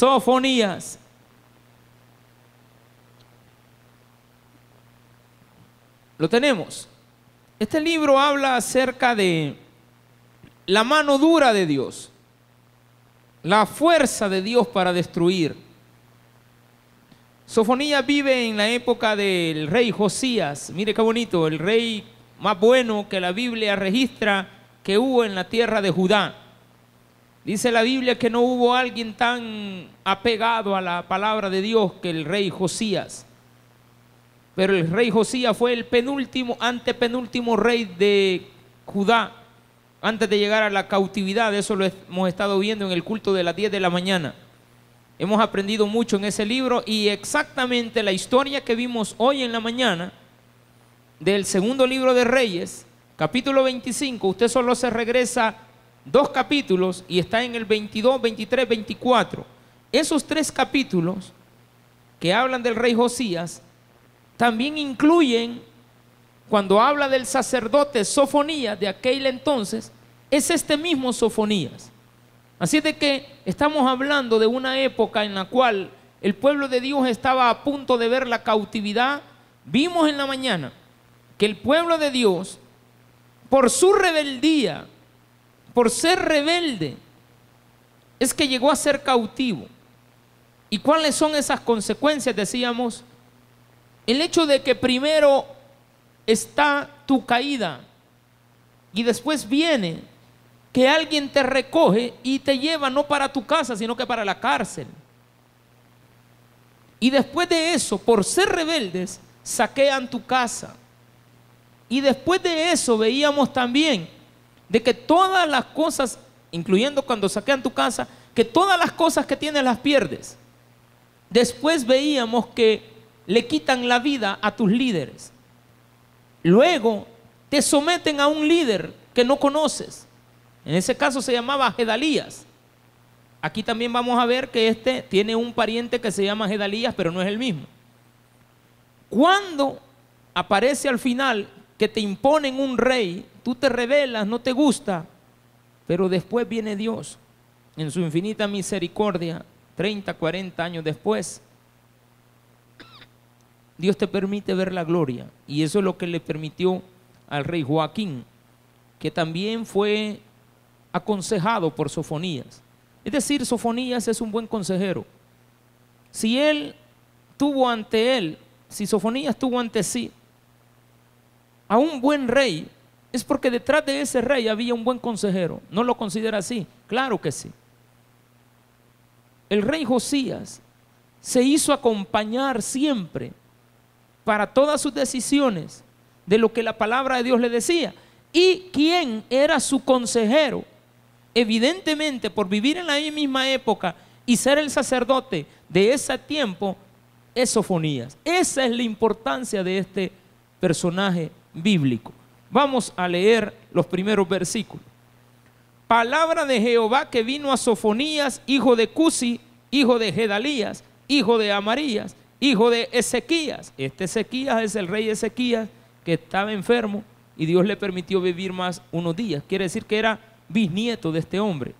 Sofonías. Lo tenemos. Este libro habla acerca de la mano dura de Dios, la fuerza de Dios para destruir. Sofonía vive en la época del rey Josías. Mire qué bonito, el rey más bueno que la Biblia registra que hubo en la tierra de Judá. Dice la Biblia que no hubo alguien tan apegado a la palabra de Dios que el rey Josías. Pero el rey Josías fue el penúltimo, antepenúltimo rey de Judá antes de llegar a la cautividad. Eso lo hemos estado viendo en el culto de las 10 de la mañana. Hemos aprendido mucho en ese libro y exactamente la historia que vimos hoy en la mañana del segundo libro de Reyes, capítulo 25, usted solo se regresa dos capítulos y está en el 22, 23, 24. Esos tres capítulos que hablan del rey Josías también incluyen, cuando habla del sacerdote Sofonías de aquel entonces, es este mismo Sofonías. Así de que estamos hablando de una época en la cual el pueblo de Dios estaba a punto de ver la cautividad. Vimos en la mañana que el pueblo de Dios, por su rebeldía, por ser rebelde, es que llegó a ser cautivo. ¿Y cuáles son esas consecuencias? Decíamos, el hecho de que primero está tu caída y después viene que alguien te recoge y te lleva no para tu casa, sino que para la cárcel. Y después de eso, por ser rebeldes, saquean tu casa. Y después de eso veíamos también de que todas las cosas, incluyendo cuando saquean tu casa, que todas las cosas que tienes las pierdes. Después veíamos que le quitan la vida a tus líderes. Luego te someten a un líder que no conoces. En ese caso se llamaba Gedalías. Aquí también vamos a ver que este tiene un pariente que se llama Gedalías, pero no es el mismo. Cuando aparece al final que te imponen un rey, tú te rebelas, no te gusta, pero después viene Dios en su infinita misericordia, 30, 40 años después, Dios te permite ver la gloria. Y eso es lo que le permitió al rey Joaquín, que también fue aconsejado por Sofonías. Es decir, Sofonías es un buen consejero. Si él tuvo ante él, si Sofonías tuvo ante sí a un buen rey, es porque detrás de ese rey había un buen consejero. ¿No lo considera así? Claro que sí. El rey Josías se hizo acompañar siempre para todas sus decisiones de lo que la palabra de Dios le decía. ¿Y quién era su consejero? Evidentemente, por vivir en la misma época y ser el sacerdote de ese tiempo, es Sofonías. Esa es la importancia de este personaje bíblico. Vamos a leer los primeros versículos. Palabra de Jehová que vino a Sofonías, hijo de Cusi, hijo de Gedalías, hijo de Amarías, hijo de Ezequías. Este Ezequías es el rey Ezequías que estaba enfermo y Dios le permitió vivir más unos días. Quiere decir que era bisnieto de este hombre.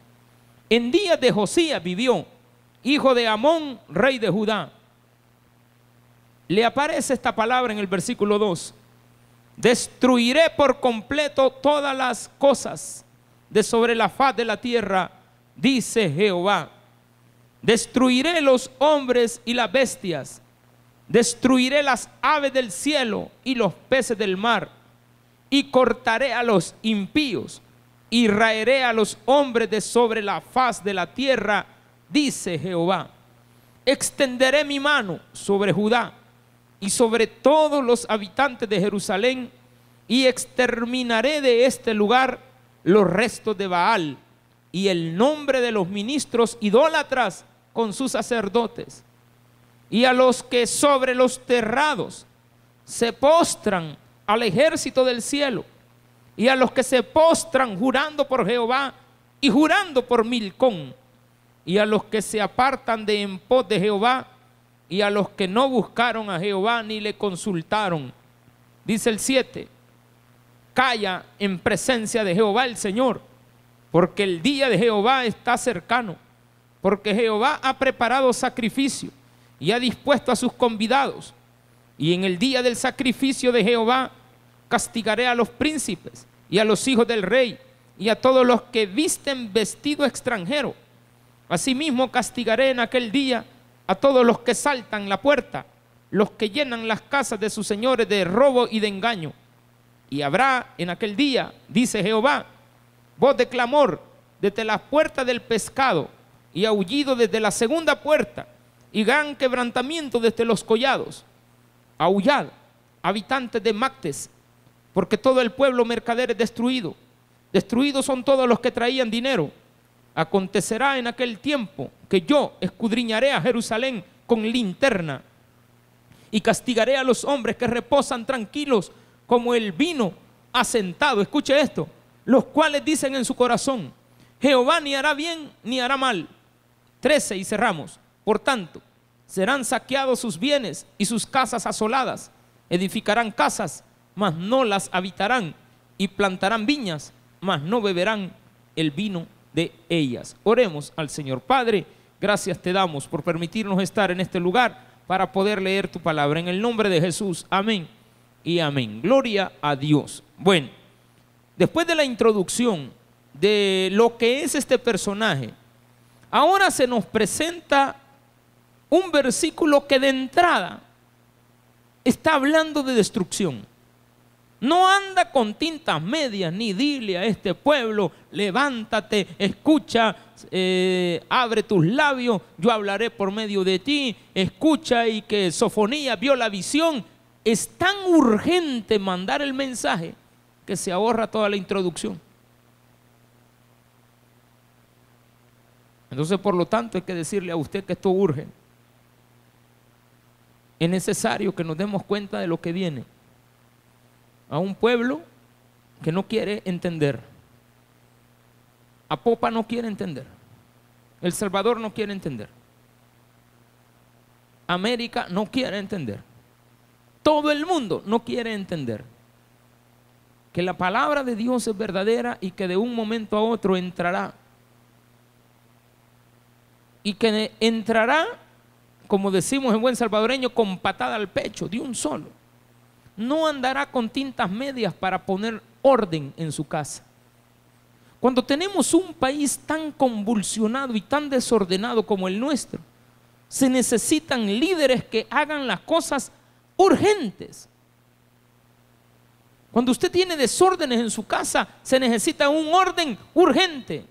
En días de Josías vivió, hijo de Amón, rey de Judá. Le aparece esta palabra en el versículo 2. Destruiré por completo todas las cosas de sobre la faz de la tierra, dice Jehová. Destruiré los hombres y las bestias Destruiré las aves del cielo y los peces del mar, y cortaré a los impíos, y raeré a los hombres de sobre la faz de la tierra, dice Jehová. Extenderé mi mano sobre Judá y sobre todos los habitantes de Jerusalén, y exterminaré de este lugar los restos de Baal y el nombre de los ministros idólatras con sus sacerdotes. Y a los que sobre los terrados se postran al ejército del cielo y a los que se postran jurando por Jehová y jurando por Milcón y a los que se apartan de en pos de Jehová y a los que no buscaron a Jehová ni le consultaron. Dice el 7, calla en presencia de Jehová el Señor, porque el día de Jehová está cercano porque Jehová ha preparado sacrificio y ha dispuesto a sus convidados. Y en el día del sacrificio de Jehová castigaré a los príncipes y a los hijos del rey y a todos los que visten vestido extranjero. Asimismo castigaré en aquel día a todos los que saltan la puerta, los que llenan las casas de sus señores de robo y de engaño. Y habrá en aquel día, dice Jehová, voz de clamor desde la puerta del pescado y aullido desde la segunda puerta y gran quebrantamiento desde los collados. Aullad, habitantes de Mactes, porque todo el pueblo mercader es destruido. Destruidos son todos los que traían dinero. Acontecerá en aquel tiempo que yo escudriñaré a Jerusalén con linterna y castigaré a los hombres que reposan tranquilos como el vino asentado. Escuche esto, los cuales dicen en su corazón, Jehová ni hará bien ni hará mal. 13 y cerramos. Por tanto, serán saqueados sus bienes y sus casas asoladas. Edificarán casas, mas no las habitarán. Y plantarán viñas, mas no beberán el vino de ellas. Oremos al Señor. Padre, gracias te damos por permitirnos estar en este lugar para poder leer tu palabra. En el nombre de Jesús. Amén y amén. Gloria a Dios. Bueno, después de la introducción de lo que es este personaje, ahora se nos presenta un versículo que de entrada está hablando de destrucción. No anda con tintas medias, ni dile a este pueblo, levántate, escucha, eh, abre tus labios, yo hablaré por medio de ti, escucha y que Sofonía vio la visión. Es tan urgente mandar el mensaje que se ahorra toda la introducción. Entonces, por lo tanto, hay que decirle a usted que esto urge. Es necesario que nos demos cuenta de lo que viene a un pueblo que no quiere entender. A Popa no quiere entender. El Salvador no quiere entender. América no quiere entender. Todo el mundo no quiere entender que la palabra de Dios es verdadera y que de un momento a otro entrará. Y que entrará, como decimos en buen salvadoreño, con patada al pecho, de un solo no andará con tintas medias para poner orden en su casa. Cuando tenemos un país tan convulsionado y tan desordenado como el nuestro, se necesitan líderes que hagan las cosas urgentes. Cuando usted tiene desórdenes en su casa, se necesita un orden urgente.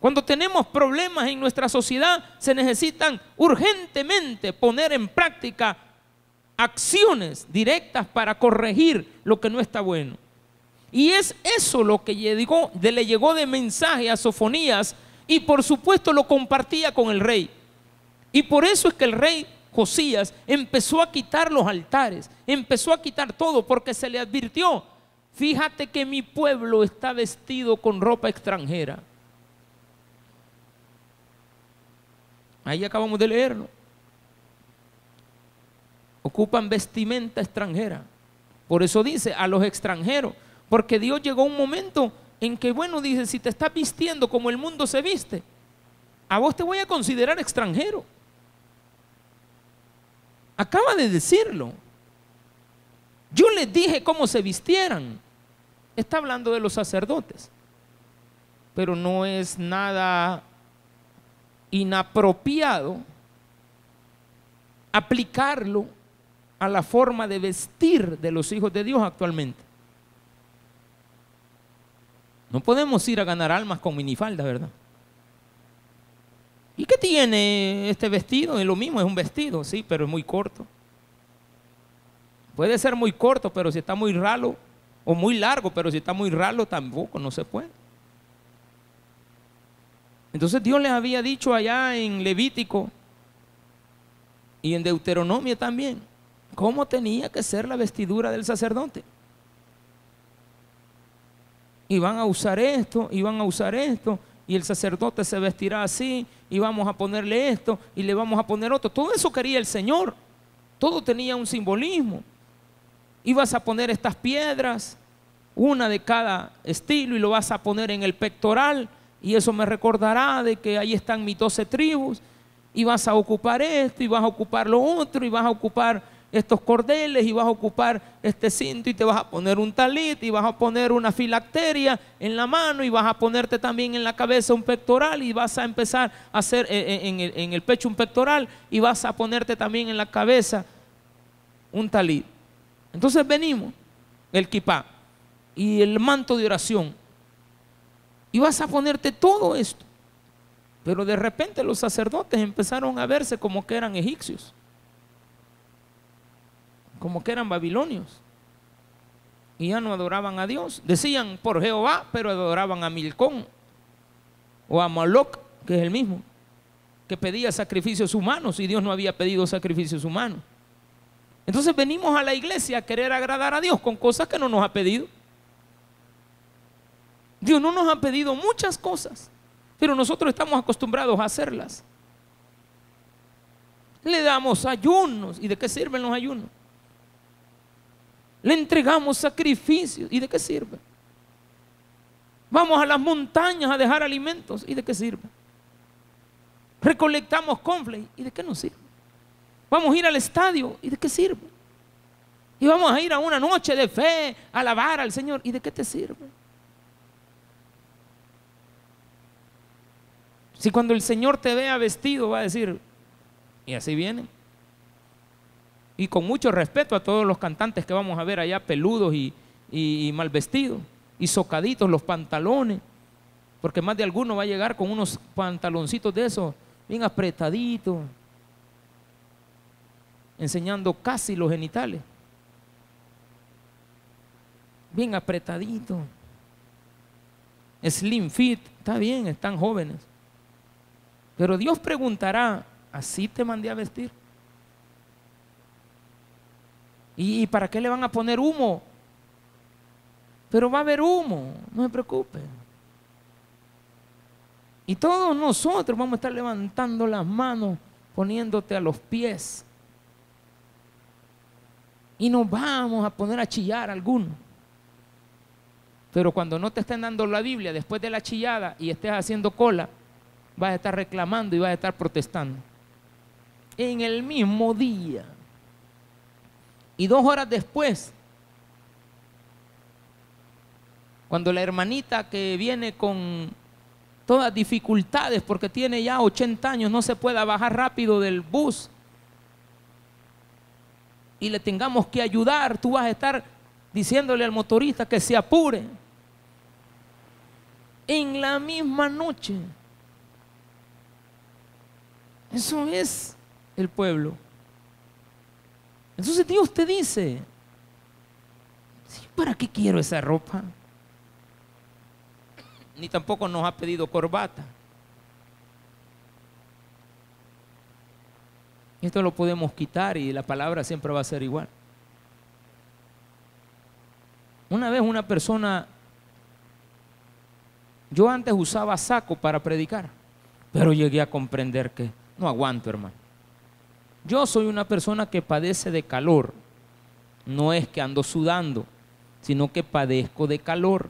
Cuando tenemos problemas en nuestra sociedad, se necesitan urgentemente poner en práctica acciones directas para corregir lo que no está bueno. Y es eso lo que le llegó de mensaje a Sofonías y por supuesto lo compartía con el rey. Y por eso es que el rey Josías empezó a quitar los altares, empezó a quitar todo porque se le advirtió, fíjate que mi pueblo está vestido con ropa extranjera. Ahí acabamos de leerlo ocupan vestimenta extranjera. Por eso dice a los extranjeros, porque Dios llegó a un momento en que, bueno, dice, si te estás vistiendo como el mundo se viste, a vos te voy a considerar extranjero. Acaba de decirlo. Yo les dije cómo se vistieran. Está hablando de los sacerdotes. Pero no es nada inapropiado aplicarlo a la forma de vestir de los hijos de Dios actualmente. No podemos ir a ganar almas con minifalda, ¿verdad? ¿Y qué tiene este vestido? Es lo mismo, es un vestido, sí, pero es muy corto. Puede ser muy corto, pero si está muy ralo, o muy largo, pero si está muy ralo tampoco, no se puede. Entonces Dios les había dicho allá en Levítico y en Deuteronomio también, cómo tenía que ser la vestidura del sacerdote. Y van a usar esto, y van a usar esto, y el sacerdote se vestirá así, y vamos a ponerle esto, y le vamos a poner otro. Todo eso quería el Señor. Todo tenía un simbolismo. Ibas a poner estas piedras, una de cada estilo, y lo vas a poner en el pectoral, y eso me recordará de que ahí están mis doce tribus y vas a ocupar esto y vas a ocupar lo otro y vas a ocupar estos cordeles y vas a ocupar este cinto y te vas a poner un talit y vas a poner una filacteria en la mano y vas a ponerte también en la cabeza un pectoral y vas a empezar a hacer eh, eh, en el, en el pecho un pectoral y vas a ponerte también en la cabeza un talit. Entonces venimos, el kipá y el manto de oración y vas a ponerte todo esto. Pero de repente los sacerdotes empezaron a verse como que eran egipcios, como que eran babilonios. Y ya no adoraban a Dios. Decían por Jehová, pero adoraban a Milcón o a Moloch, que es el mismo, que pedía sacrificios humanos y Dios no había pedido sacrificios humanos. Entonces venimos a la iglesia a querer agradar a Dios con cosas que no nos ha pedido. Dios no nos ha pedido muchas cosas. Pero nosotros estamos acostumbrados a hacerlas. Le damos ayunos. ¿Y de qué sirven los ayunos? Le entregamos sacrificios. ¿Y de qué sirve? Vamos a las montañas a dejar alimentos. ¿Y de qué sirve? Recolectamos conflay. ¿Y de qué nos sirve? Vamos a ir al estadio. ¿Y de qué sirve? Y vamos a ir a una noche de fe, a alabar al Señor. ¿Y de qué te sirve? Si cuando el Señor te vea vestido va a decir, y así viene. Y con mucho respeto a todos los cantantes que vamos a ver allá peludos y, mal vestidos, y socaditos los pantalones, porque más de alguno va a llegar con unos pantaloncitos de esos, bien apretaditos, enseñando casi los genitales, bien apretaditos, slim fit, está bien, están jóvenes. Pero Dios preguntará, ¿así te mandé a vestir? ¿Y para qué le van a poner humo? Pero va a haber humo, no se preocupe. Y todos nosotros vamos a estar levantando las manos, poniéndote a los pies. Y nos vamos a poner a chillar algunos. Pero cuando no te estén dando la Biblia después de la chillada y estés haciendo cola, vas a estar reclamando y vas a estar protestando. En el mismo día. Y dos horas después, cuando la hermanita que viene con todas dificultades porque tiene ya 80 años, no se pueda bajar rápido del bus y le tengamos que ayudar, tú vas a estar diciéndole al motorista que se apure. En la misma noche eso es el pueblo. Entonces Dios te dice, ¿para qué quiero esa ropa? Ni tampoco nos ha pedido corbata. Esto lo podemos quitar y la palabra siempre va a ser igual. Una vez una persona, yo antes usaba saco para predicar, pero llegué a comprender que no aguanto, hermano. Yo soy una persona que padece de calor. No es que ando sudando, sino que padezco de calor.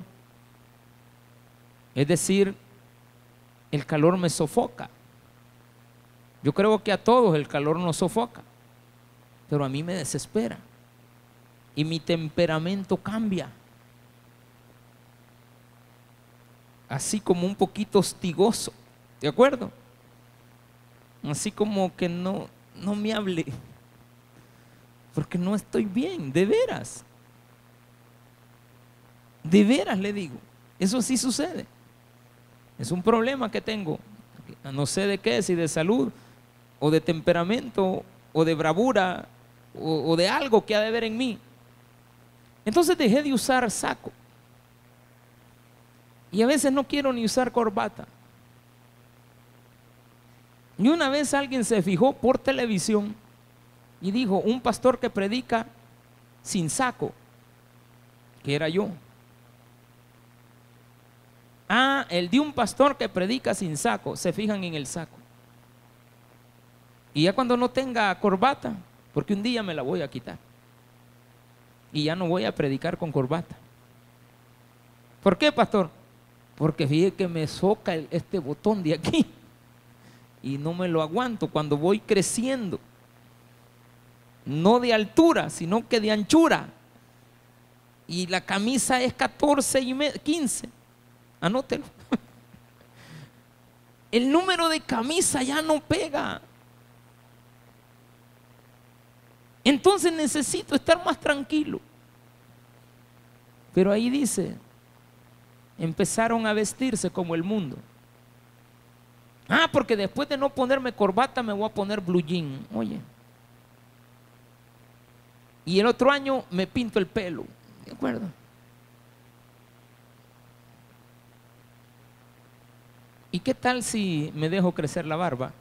Es decir, el calor me sofoca. Yo creo que a todos el calor nos sofoca, pero a mí me desespera. Y mi temperamento cambia. Así como un poquito hostigoso. ¿De acuerdo? así como que no, no me hable, porque no estoy bien, de veras. De veras le digo, eso sí sucede. Es un problema que tengo, no sé de qué, si de salud, o de temperamento, o de bravura, o, de algo que ha de ver en mí. Entonces dejé de usar saco. Y a veces no quiero ni usar corbata. Y una vez alguien se fijó por televisión y dijo, un pastor que predica sin saco, que era yo. Ah, el de un pastor que predica sin saco, se fijan en el saco. Y ya cuando no tenga corbata, porque un día me la voy a quitar. Y ya no voy a predicar con corbata. ¿Por qué, pastor? Porque fíjate que me soca este botón de aquí y no me lo aguanto cuando voy creciendo. No de altura, sino que de anchura. Y la camisa es 14 y 15. Anótelo. El número de camisa ya no pega. Entonces necesito estar más tranquilo. Pero ahí dice, empezaron a vestirse como el mundo. Ah, porque después de no ponerme corbata me voy a poner blue jean. Oye. Y el otro año me pinto el pelo. ¿De acuerdo? ¿Y qué tal si me dejo crecer la barba?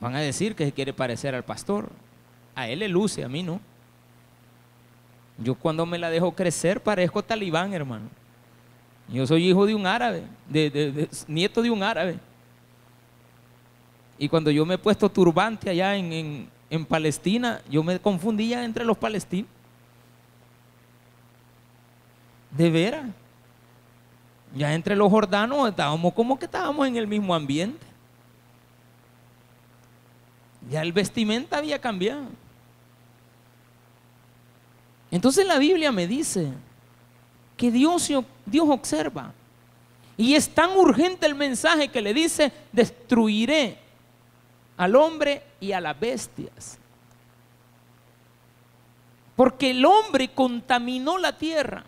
Van a decir que se quiere parecer al pastor. A él le luce, a mí no. Yo cuando me la dejo crecer parezco talibán, hermano. Yo soy hijo de un árabe, de, nieto de un árabe. Y cuando yo me he puesto turbante allá en, en Palestina, yo me confundía entre los palestinos. De veras. Ya entre los jordanos estábamos como que estábamos en el mismo ambiente. Ya el vestimenta había cambiado. Entonces la Biblia me dice que Dios, Dios observa. Y es tan urgente el mensaje que le dice, destruiré al hombre y a las bestias. Porque el hombre contaminó la tierra.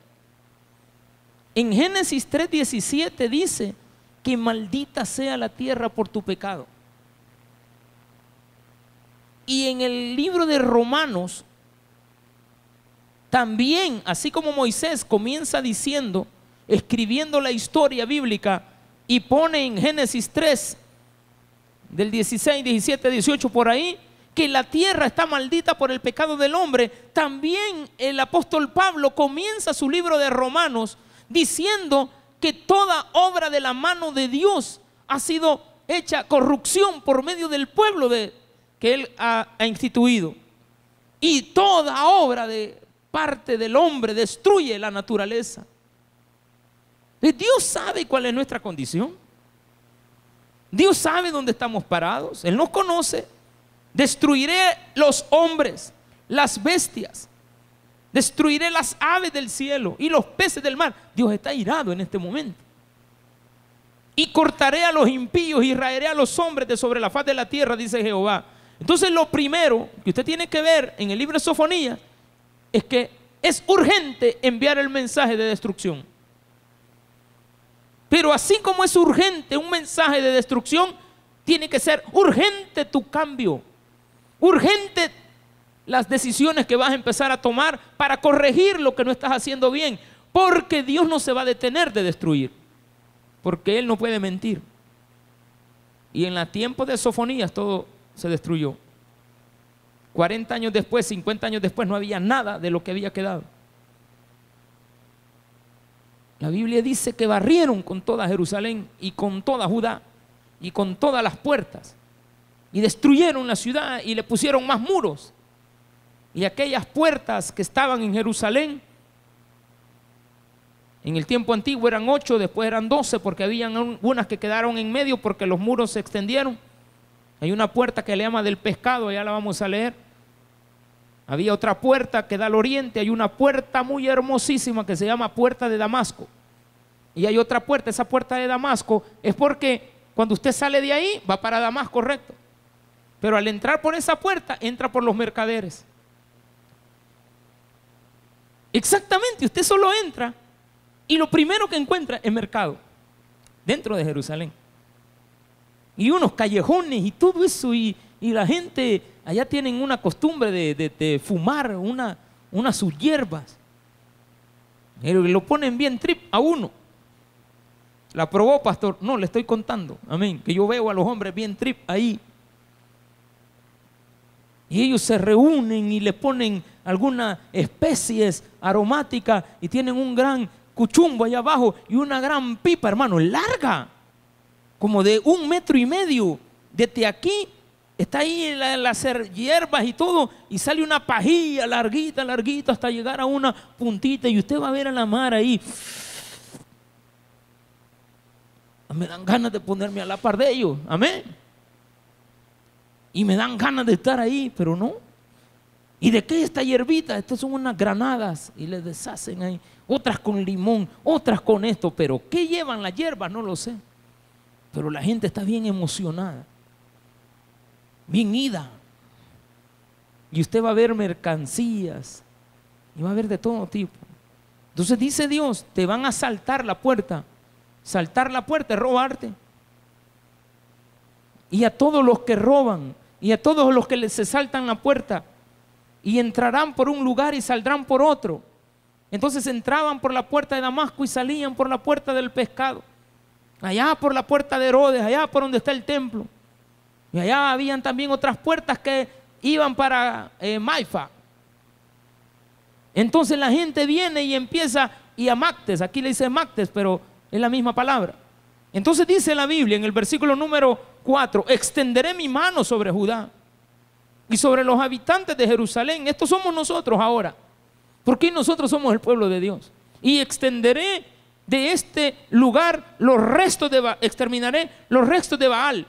En Génesis 3:17 dice que maldita sea la tierra por tu pecado. Y en el libro de Romanos, también, así como Moisés comienza diciendo, escribiendo la historia bíblica y pone en Génesis 3, del 16, 17, 18 por ahí, que la tierra está maldita por el pecado del hombre, también el apóstol Pablo comienza su libro de Romanos diciendo que toda obra de la mano de Dios ha sido hecha corrupción por medio del pueblo de, que Él ha, instituido. Y toda obra de parte del hombre destruye la naturaleza. Dios sabe cuál es nuestra condición. Dios sabe dónde estamos parados. Él nos conoce. Destruiré los hombres, las bestias. Destruiré las aves del cielo y los peces del mar. Dios está irado en este momento. Y cortaré a los impíos y raeré a los hombres de sobre la faz de la tierra, dice Jehová. Entonces lo primero que usted tiene que ver en el libro de Sofonía es que es urgente enviar el mensaje de destrucción. Pero así como es urgente un mensaje de destrucción, tiene que ser urgente tu cambio. Urgente las decisiones que vas a empezar a tomar para corregir lo que no estás haciendo bien. Porque Dios no se va a detener de destruir. Porque Él no puede mentir. Y en la tiempo de Sofonías todo se destruyó. 40 años después, 50 años después, no había nada de lo que había quedado. La Biblia dice que barrieron con toda Jerusalén y con toda Judá y con todas las puertas. Y destruyeron la ciudad y le pusieron más muros. Y aquellas puertas que estaban en Jerusalén, en el tiempo antiguo eran ocho, después eran doce, porque habían unas que quedaron en medio porque los muros se extendieron. Hay una puerta que le llama del pescado, ya la vamos a leer. Había otra puerta que da al oriente, hay una puerta muy hermosísima que se llama puerta de Damasco. Y hay otra puerta, esa puerta de Damasco es porque cuando usted sale de ahí va para Damasco, correcto. Pero al entrar por esa puerta, entra por los mercaderes. Exactamente, usted solo entra y lo primero que encuentra es mercado, dentro de Jerusalén y unos callejones y todo eso. Y, la gente allá tienen una costumbre de, fumar una, unas sus hierbas. Pero lo ponen bien trip a uno. ¿La probó, pastor? No, le estoy contando. Amén. Que yo veo a los hombres bien trip ahí. Y ellos se reúnen y le ponen algunas especies aromáticas y tienen un gran cuchumbo allá abajo y una gran pipa, hermano, larga como de un metro y medio, desde aquí está ahí las hierbas y todo, y sale una pajilla larguita, larguita, hasta llegar a una puntita, y usted va a ver a la mar ahí. Me dan ganas de ponerme a la par de ellos, amén. Y me dan ganas de estar ahí, pero no. ¿Y de qué esta hierbita? Estas son unas granadas y le deshacen ahí. Otras con limón, otras con esto, pero ¿qué llevan las hierbas? No lo sé. Pero la gente está bien emocionada, bien ida. Y usted va a ver mercancías y va a ver de todo tipo. Entonces dice Dios, te van a saltar la puerta. Saltar la puerta es robarte. Y a todos los que roban, y a todos los que se saltan la puerta, y entrarán por un lugar y saldrán por otro. Entonces entraban por la puerta de Damasco y salían por la puerta del pescado. Allá por la puerta de Herodes, allá por donde está el templo. Y allá habían también otras puertas que iban para eh, Maifa. Entonces la gente viene y empieza, y a Mactes, aquí le dice Mactes, pero es la misma palabra. Entonces dice la Biblia en el versículo número 4, extenderé mi mano sobre Judá y sobre los habitantes de Jerusalén. Estos somos nosotros ahora. Porque nosotros somos el pueblo de Dios. Y extenderé de este lugar los restos de Ba- exterminaré los restos de Baal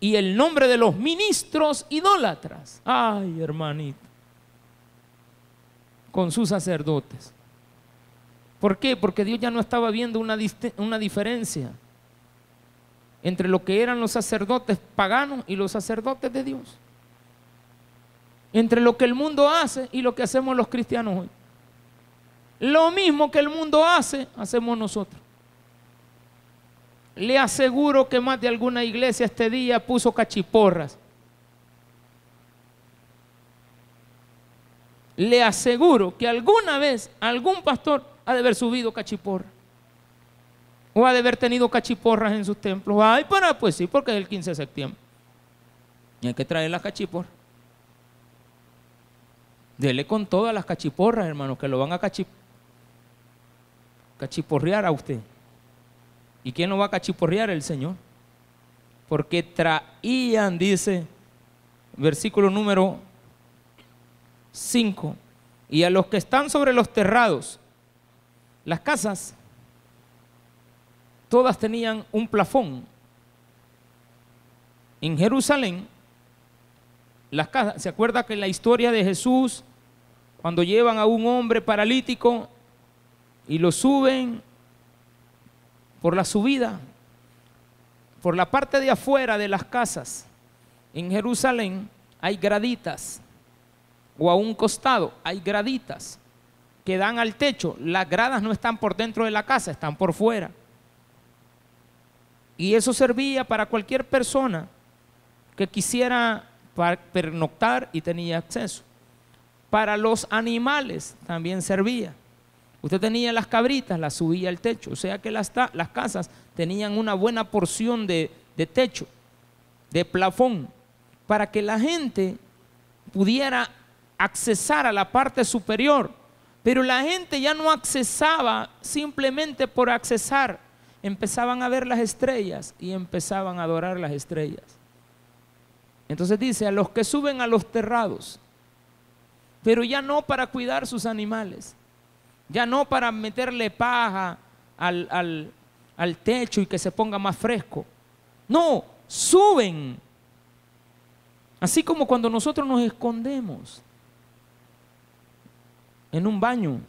y el nombre de los ministros idólatras. Ay, hermanito. Con sus sacerdotes. ¿Por qué? Porque Dios ya no estaba viendo una, diferencia entre lo que eran los sacerdotes paganos y los sacerdotes de Dios. Entre lo que el mundo hace y lo que hacemos los cristianos hoy. Lo mismo que el mundo hace, hacemos nosotros. Le aseguro que más de alguna iglesia este día puso cachiporras. Le aseguro que alguna vez algún pastor ha de haber subido cachiporra. O ha de haber tenido cachiporras en sus templos. Ay, para, pues sí, porque es el 15 de septiembre. Y hay que traer las cachiporras. Dele con todas las cachiporras, hermano, que lo van a cachi- cachiporrear a usted. ¿Y quién lo va a cachiporrear? El Señor. Porque traían, dice, versículo número 5, y a los que están sobre los terrados, las casas, todas tenían un plafón. En Jerusalén, las casas, ¿se acuerda que en la historia de Jesús, cuando llevan a un hombre paralítico y lo suben por la subida, por la parte de afuera de las casas, en Jerusalén hay graditas, o a un costado hay graditas que dan al techo. Las gradas no están por dentro de la casa, están por fuera. Y eso servía para cualquier persona que quisiera pernoctar y tenía acceso. Para los animales también servía. Usted tenía las cabritas, las subía al techo. O sea que las, casas tenían una buena porción de, de techo, de plafón, para que la gente pudiera accesar a la parte superior. Pero la gente ya no accesaba simplemente por accesar. Empezaban a ver las estrellas y empezaban a adorar las estrellas. Entonces dice, a los que suben a los terrados, pero ya no para cuidar sus animales, ya no para meterle paja al, al- al techo y que se ponga más fresco. No, suben. Así como cuando nosotros nos escondemos en un baño.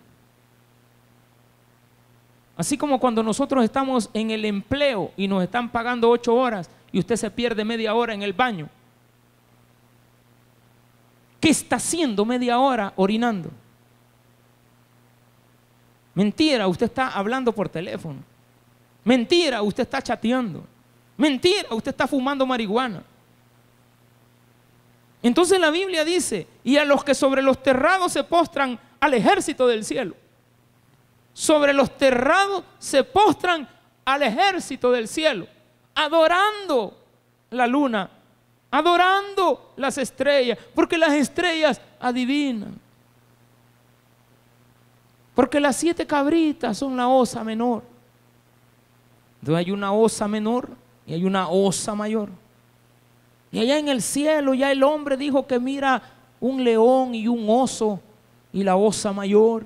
Así como cuando nosotros estamos en el empleo y nos están pagando ocho horas y usted se pierde media hora en el baño. ¿Qué está haciendo media hora orinando? Mentira, usted está hablando por teléfono. Mentira, usted está chateando. Mentira, usted está fumando marihuana. Entonces la Biblia dice, y a los que sobre los terrados se postran al ejército del cielo. Sobre los terrados se postran al ejército del cielo, adorando la luna, adorando las estrellas, porque las estrellas adivinan. Porque las siete cabritas son la osa menor. Entonces hay una osa menor y hay una osa mayor. Y allá en el cielo ya el hombre dijo que mira un león y un oso y la osa mayor.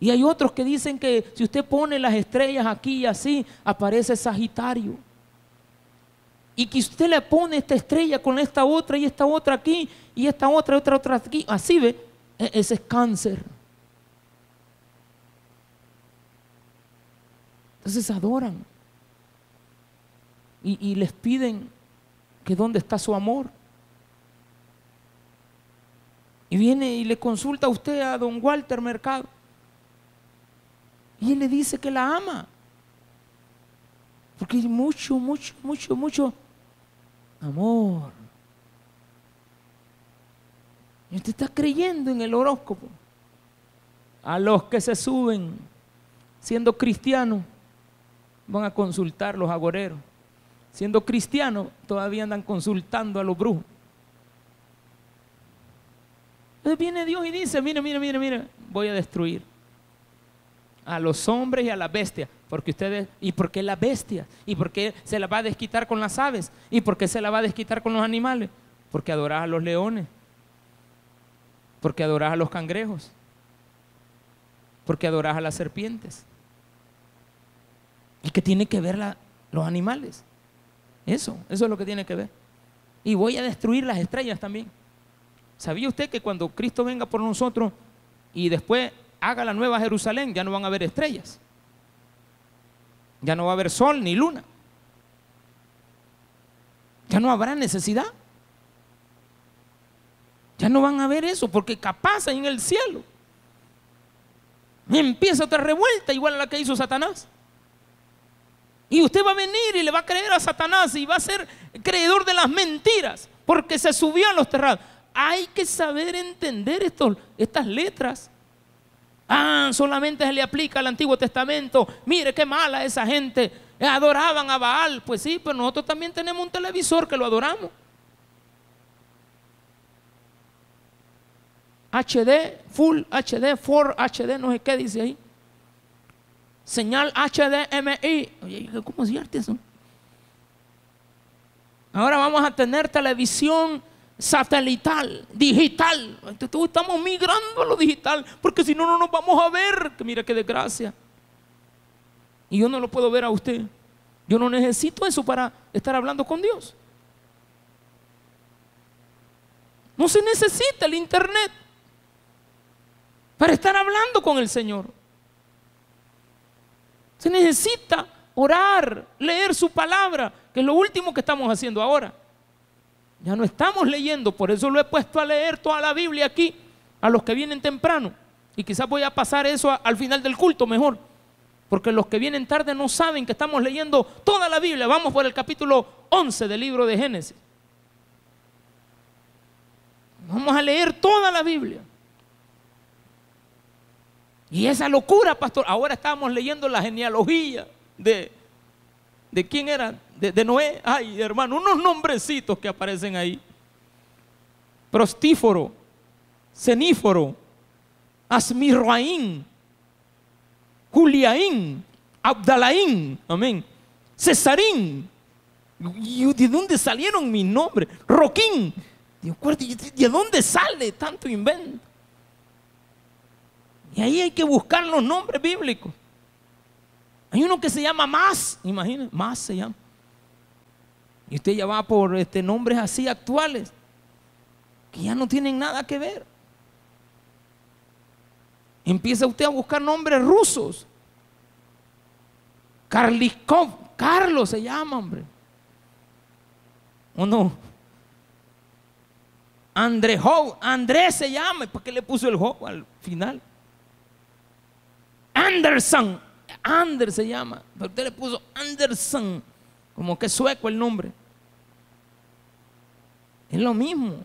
Y hay otros que dicen que si usted pone las estrellas aquí y así, aparece Sagitario. Y que usted le pone esta estrella con esta otra y esta otra aquí y esta otra, otra, otra aquí, así ve, e-, ese es cáncer. Entonces adoran y, y les piden que dónde está su amor. Y viene y le consulta a usted a don Walter Mercado. Y él le dice que la ama. Porque hay mucho, mucho, mucho, mucho amor. Y usted está creyendo en el horóscopo. A los que se suben siendo cristianos van a consultar los agoreros. Siendo cristianos todavía andan consultando a los brujos. Entonces viene Dios y dice, mire, mire, mire, mire, voy a destruir a los hombres y a las bestias, porque ustedes, ¿y por qué las bestias? ¿Y por qué se la va a desquitar con las aves? ¿Y por qué se la va a desquitar con los animales? Porque adorás a los leones, porque adorás a los cangrejos, porque adorás a las serpientes. ¿Y qué tiene que ver los animales? Eso, eso es lo que tiene que ver. Y voy a destruir las estrellas también. ¿Sabía usted que cuando Cristo venga por nosotros y después haga la nueva Jerusalén, ya no van a haber estrellas? Ya no va a haber sol ni luna. Ya no habrá necesidad. Ya no van a ver eso porque capaz en el cielo empieza otra revuelta igual a la que hizo Satanás. Y usted va a venir y le va a creer a Satanás y va a ser creedor de las mentiras porque se subió a los terrados. Hay que saber entender estas letras. Ah, solamente se le aplica al Antiguo Testamento. Mire qué mala esa gente. Adoraban a Baal. Pues sí, pero nosotros también tenemos un televisor que lo adoramos. HD, Full HD, 4 HD, no sé qué dice ahí. Señal HDMI. Oye, ¿cómo es cierto eso? Ahora vamos a tener televisión satelital, digital. estamos migrando a lo digital, porque si no, no nos vamos a ver. Mira qué desgracia. Y yo no lo puedo ver a usted. Yo no necesito eso para estar hablando con Dios. No se necesita el internet para estar hablando con el Señor. Se necesita orar, leer su palabra, que es lo último que estamos haciendo ahora. Ya no estamos leyendo, por eso lo he puesto a leer toda la Biblia aquí, a los que vienen temprano. Y quizás voy a pasar eso al final del culto mejor. Porque los que vienen tarde no saben que estamos leyendo toda la Biblia. Vamos por el capítulo 11 del libro de Génesis. Vamos a leer toda la Biblia. Y esa locura, pastor. Ahora estamos leyendo la genealogía de, ¿de quién era? de, Noé, ay hermano, unos nombrecitos que aparecen ahí. Prostíforo, Ceníforo, Asmirraín, Juliaín, Abdalaín, amén, Cesarín. ¿De dónde salieron mis nombres? Roquín. ¿De dónde sale tanto invento? Y ahí hay que buscar los nombres bíblicos. Hay uno que se llama Más, imagínense, Más se llama. Y usted ya va por este, nombres así actuales que ya no tienen nada que ver. Empieza usted a buscar nombres rusos. Karliskov, Carlos se llama, hombre. ¿O no? Andrejov, Andrés se llama. ¿Por qué le puso el Ho al final? Anderson, Anders se llama. Pero usted le puso Anderson. Como que sueco el nombre. Es lo mismo.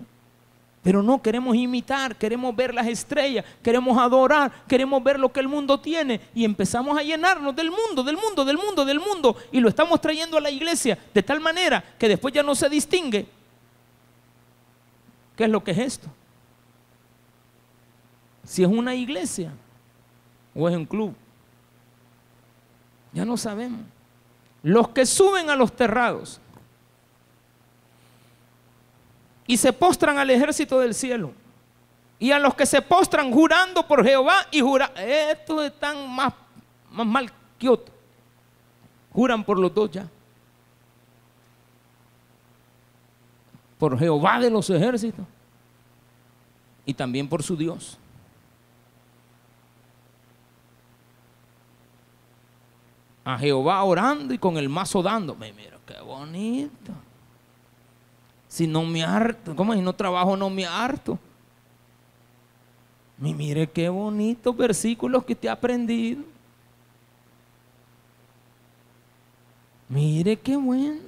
Pero no queremos imitar, queremos ver las estrellas, queremos adorar, queremos ver lo que el mundo tiene y empezamos a llenarnos del mundo, del mundo, del mundo, del mundo y lo estamos trayendo a la iglesia de tal manera que después ya no se distingue. ¿Qué es lo que es esto? Si es una iglesia o es un club. Ya no sabemos. Los que suben a los terrados y se postran al ejército del cielo. Y a los que se postran jurando por Jehová y juran, estos están más, más mal que otros. Juran por los dos ya. Por Jehová de los ejércitos y también por su Dios. A Jehová orando y con el mazo dando. Mira, qué bonito. Si no me harto, ¿cómo si no trabajo no me harto? Mire qué bonitos versículos que te ha aprendido. Mire qué bueno.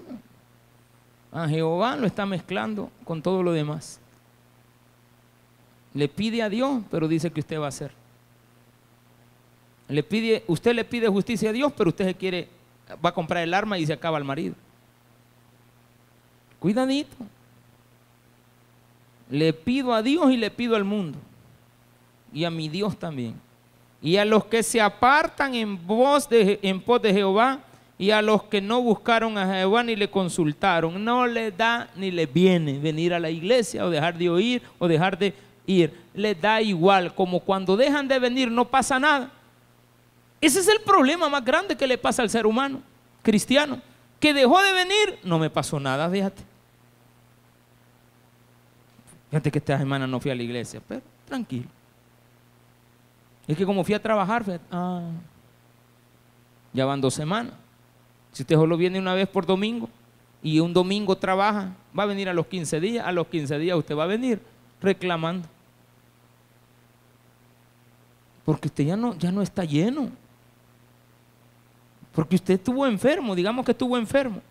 A Jehová lo está mezclando con todo lo demás. Le pide a Dios, pero dice que usted va a hacer. Le pide, usted le pide justicia a Dios, pero usted se quiere, va a comprar el arma y se acaba el marido. Cuidadito. Le pido a Dios y le pido al mundo y a mi Dios también. Y a los que se apartan en voz de, en pos de Jehová y a los que no buscaron a Jehová ni le consultaron, no le da ni le viene venir a la iglesia o dejar de oír o dejar de ir. Les da igual, como cuando dejan de venir no pasa nada. Ese es el problema más grande que le pasa al ser humano cristiano, que dejó de venir, no me pasó nada, fíjate. Fíjate que esta semana no fui a la iglesia, pero tranquilo. Es que como fui a trabajar, ah, ya van dos semanas. Si usted solo viene una vez por domingo y un domingo trabaja, va a venir a los 15 días, a los 15 días usted va a venir reclamando. Porque usted ya no, ya no está lleno. Porque usted estuvo enfermo, digamos que estuvo enfermo.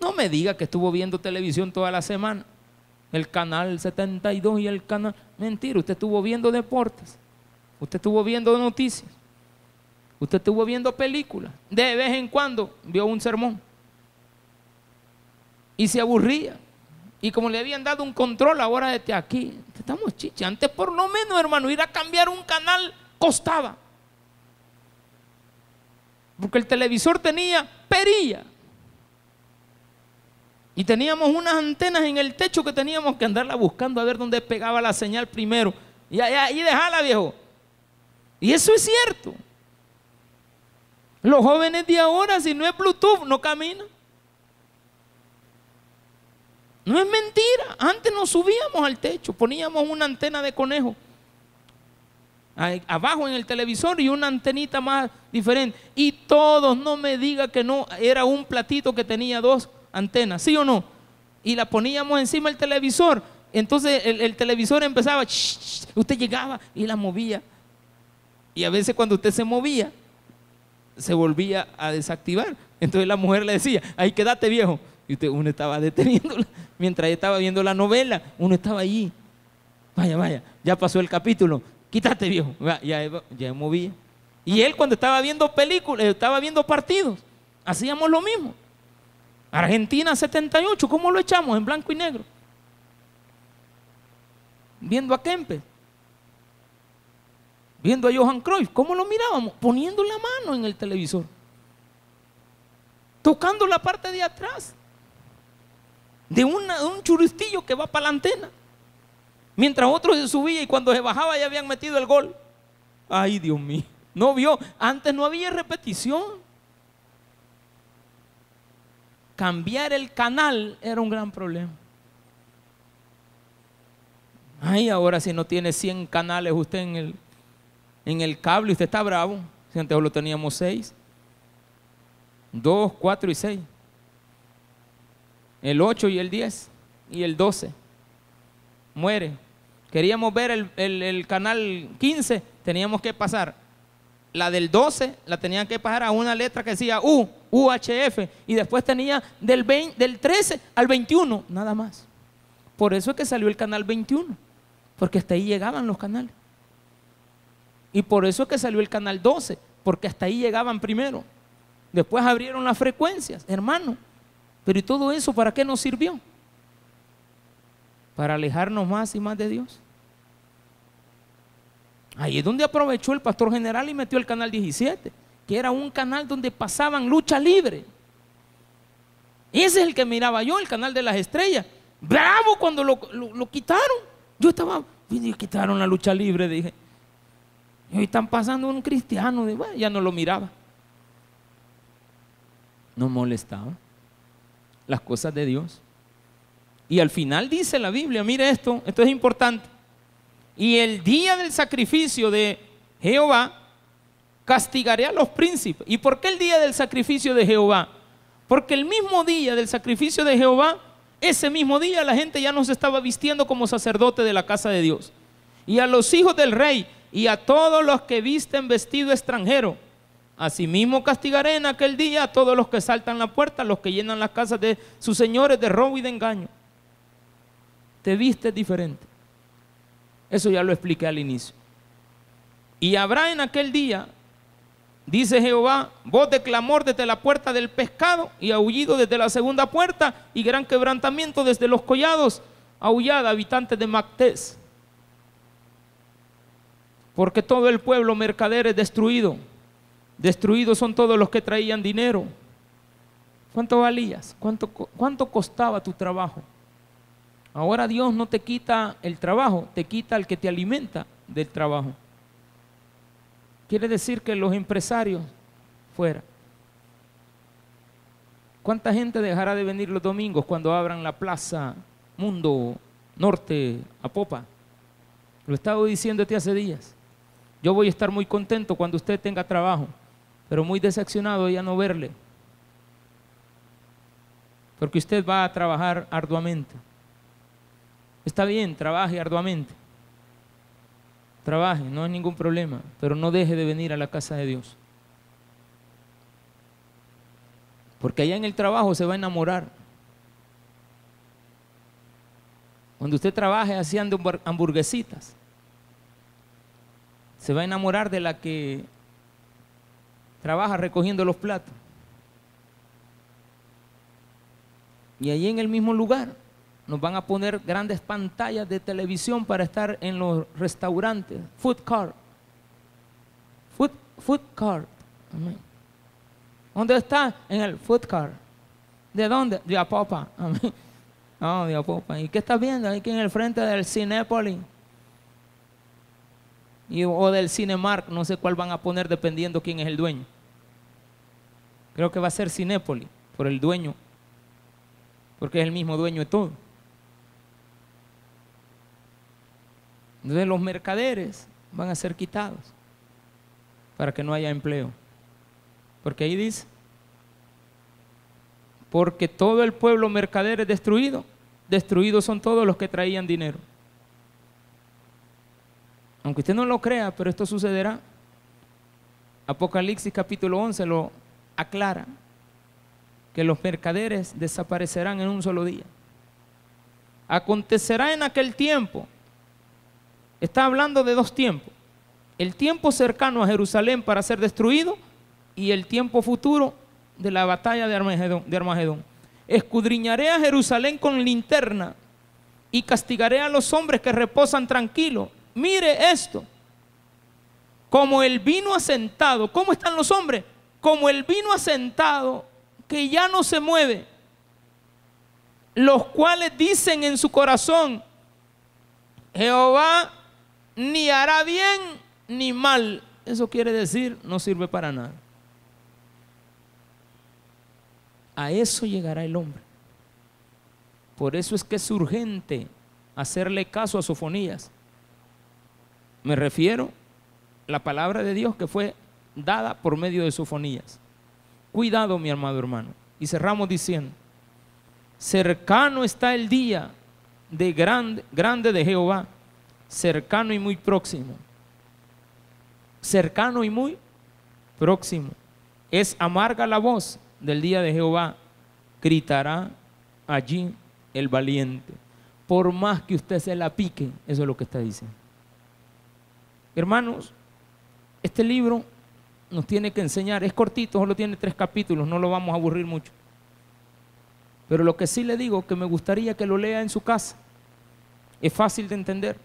No me diga que estuvo viendo televisión toda la semana. El canal 72 y el canal... Mentira, usted estuvo viendo deportes. Usted estuvo viendo noticias. Usted estuvo viendo películas. De vez en cuando vio un sermón. Y se aburría. Y como le habían dado un control ahora desde aquí, estamos chicha. Antes por lo menos, hermano, ir a cambiar un canal costaba. Porque el televisor tenía perilla. Y teníamos unas antenas en el techo que teníamos que andarla buscando a ver dónde pegaba la señal primero. Y ahí dejala, viejo. Y eso es cierto. Los jóvenes de ahora, si no es Bluetooth, no caminan. No es mentira. Antes nos subíamos al techo, poníamos una antena de conejo abajo en el televisor y una antenita más diferente. Y todos, no me diga que no, era un platito que tenía dos antenas, ¿sí o no? Y la poníamos encima del televisor. Entonces el, televisor empezaba, usted llegaba y la movía. Y a veces cuando usted se movía, se volvía a desactivar. Entonces la mujer le decía, ahí quédate viejo. Y usted, uno estaba deteniéndola. Mientras estaba viendo la novela, uno estaba allí. Vaya, vaya, ya pasó el capítulo. Quítate viejo. Ya, movía. Y él cuando estaba viendo películas, estaba viendo partidos, hacíamos lo mismo. Argentina 78, ¿cómo lo echamos? En blanco y negro. Viendo a Kempe viendo a Johan Cruyff, ¿cómo lo mirábamos? Poniendo la mano en el televisor, tocando la parte de atrás, de, un churistillo que va para la antena, mientras otro se subía y cuando se bajaba ya habían metido el gol. Ay, Dios mío, no vio, antes no había repetición. Cambiar el canal era un gran problema. Ay, ahora si no tiene 100 canales usted en el, en el cable, usted está bravo. Si antes solo teníamos seis. Dos, cuatro y seis. El ocho y el diez. Y el doce. Muere. Queríamos ver el, canal 15, teníamos que pasar. La del 12 la tenían que pasar a una letra que decía U, UHF. Y después tenía del, 20, del 13 al 21, nada más. Por eso es que salió el canal 21. Porque hasta ahí llegaban los canales. Y por eso es que salió el canal 12, porque hasta ahí llegaban primero. Después abrieron las frecuencias, hermano. Pero ¿y todo eso para qué nos sirvió? Para alejarnos más y más de Dios. Ahí es donde aprovechó el pastor general y metió el canal 17, que era un canal donde pasaban lucha libre. Ese es el que miraba yo, el canal de las estrellas. bravo cuando lo, lo quitaron. Yo estaba, quitaron la lucha libre, dije. Y hoy están pasando un cristiano, ya no lo miraba. No molestaba las cosas de Dios. Y al final dice la Biblia, mire esto, esto es importante. Y el día del sacrificio de Jehová, castigaré a los príncipes. ¿Y por qué el día del sacrificio de Jehová? Porque el mismo día del sacrificio de Jehová ese mismo día la gente ya no se estaba vistiendo como sacerdote de la casa de Dios. Y a los hijos del rey y a todos los que visten vestido extranjero, asimismo castigaré en aquel día a todos los que saltan la puerta, los que llenan las casas de sus señores de robo y de engaño. Te vistes diferente. Eso ya lo expliqué al inicio. Y habrá en aquel día Dice Jehová, voz de clamor desde la puerta del pescado y aullido desde la segunda puerta y gran quebrantamiento desde los collados, aullada habitantes de Mactés. Porque todo el pueblo mercader es destruido. Destruidos son todos los que traían dinero. ¿Cuánto valías? ¿Cuánto, ¿Cuánto costaba tu trabajo? Ahora Dios no te quita el trabajo, te quita el que te alimenta del trabajo. Quiere decir que los empresarios fuera. ¿Cuánta gente dejará de venir los domingos cuando abran la plaza Mundo Norte a Popa? Lo estaba diciéndote hace días. Yo voy a estar muy contento cuando usted tenga trabajo, pero muy decepcionado ya no verle. Porque usted va a trabajar arduamente. Está bien, trabaje arduamente trabaje, no hay ningún problema, pero no deje de venir a la casa de Dios. Porque allá en el trabajo se va a enamorar. Cuando usted trabaje haciendo hamburguesitas, se va a enamorar de la que trabaja recogiendo los platos. Y allí en el mismo lugar nos van a poner grandes pantallas de televisión para estar en los restaurantes. Food cart. Food, food cart. ¿Dónde está? En el food cart. ¿De dónde? De Apopa. Oh, de. ¿Y qué estás viendo? Aquí en el frente del Cinépolis. Y, o del Cinemark, no sé cuál van a poner dependiendo quién es el dueño. Creo que va a ser Cinépolis, por el dueño, porque es el mismo dueño de todo. Entonces los mercaderes van a ser quitados para que no haya empleo. Porque ahí dice, porque todo el pueblo mercader es destruido, destruidos son todos los que traían dinero. Aunque usted no lo crea, pero esto sucederá. Apocalipsis capítulo 11 lo aclara, que los mercaderes desaparecerán en un solo día. Acontecerá en aquel tiempo Está hablando de dos tiempos. El tiempo cercano a Jerusalén para ser destruido y el tiempo futuro de la batalla de Armagedón. Escudriñaré a Jerusalén con linterna y castigaré a los hombres que reposan tranquilos. Mire esto. Como el vino asentado. ¿Cómo están los hombres? Como el vino asentado que ya no se mueve. Los cuales dicen en su corazón, Jehová ni hará bien ni mal. Eso quiere decir, no sirve para nada. A eso llegará el hombre. Por eso es que es urgente hacerle caso a Sofonías. Me refiero a la palabra de Dios que fue dada por medio de Sofonías. Cuidado, mi amado hermano. Y cerramos diciendo, cercano está el día de grande, grande de Jehová cercano y muy próximo. Cercano y muy próximo. Es amarga la voz del día de Jehová. Gritará allí el valiente. Por más que usted se la pique, eso es lo que está diciendo. Hermanos, este libro nos tiene que enseñar, es cortito, solo tiene tres capítulos, no lo vamos a aburrir mucho. Pero lo que sí le digo, que me gustaría que lo lea en su casa, es fácil de entender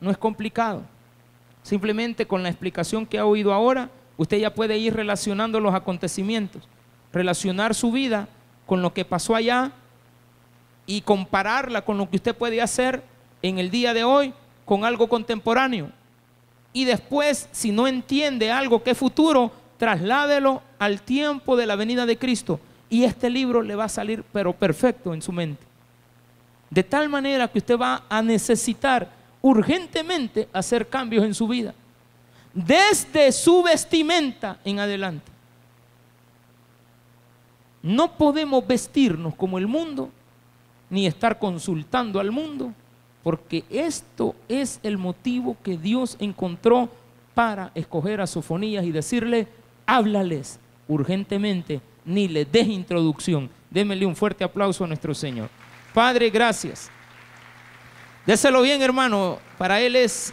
no es complicado. Simplemente con la explicación que ha oído ahora, usted ya puede ir relacionando los acontecimientos, relacionar su vida con lo que pasó allá y compararla con lo que usted puede hacer en el día de hoy con algo contemporáneo. Y después, si no entiende algo que es futuro, trasládelo al tiempo de la venida de Cristo. Y este libro le va a salir, pero perfecto en su mente. De tal manera que usted va a necesitar urgentemente hacer cambios en su vida. Desde su vestimenta en adelante. No podemos vestirnos como el mundo, ni estar consultando al mundo, porque esto es el motivo que Dios encontró para escoger a Sofonías y decirle, háblales urgentemente, ni le des introducción. Démele un fuerte aplauso a nuestro Señor. Padre, gracias. Déselo bien, hermano. Para Él es